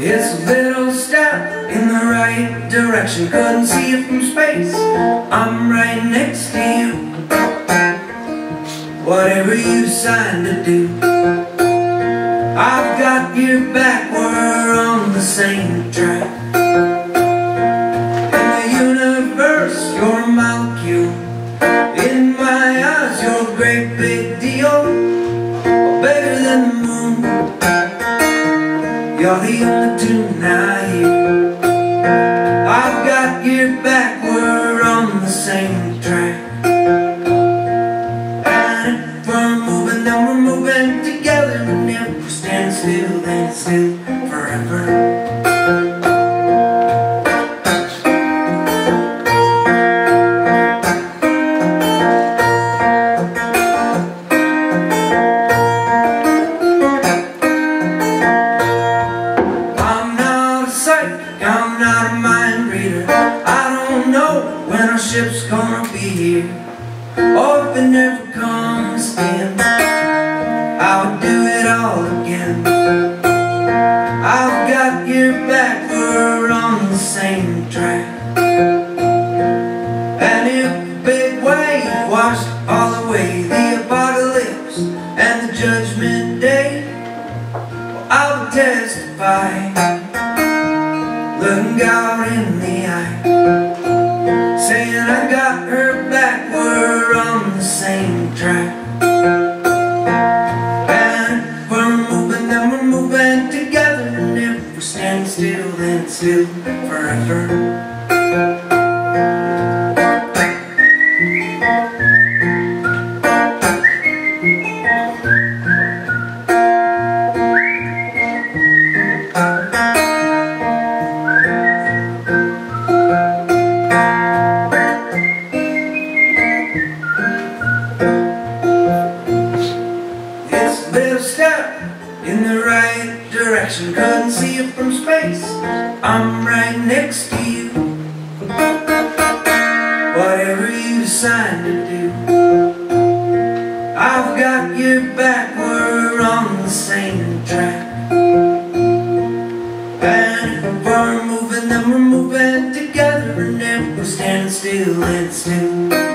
It's a little step in the right direction. Couldn't see it from space. I'm right next to you. Whatever you signed to do I've got your back. We're on the same track. In the universe You're a molecule. In my eyes You're a great big deal. Bigger than the moon. You're the only hear. I've got your back, we're on the same track. And if we're moving, then we're moving together. And if we stand still, then still forever. I'm not a mind reader. I don't know when our ship's gonna be here. Or if it never comes in, I would do it all again. I've got your back, we're on the same track. And if big wave washed all away the apocalypse and the judgment day, well, I will testify, God in the eye, saying I got her back, we're on the same track. And we're moving, then we're moving together, and if we stand still, then still forever. It's a right direction. Couldn't see it from space. I'm right next to you. Whatever you decide to do, I've got your back. We're on the same track. And if we're moving, then we're moving together. And if we're standing still,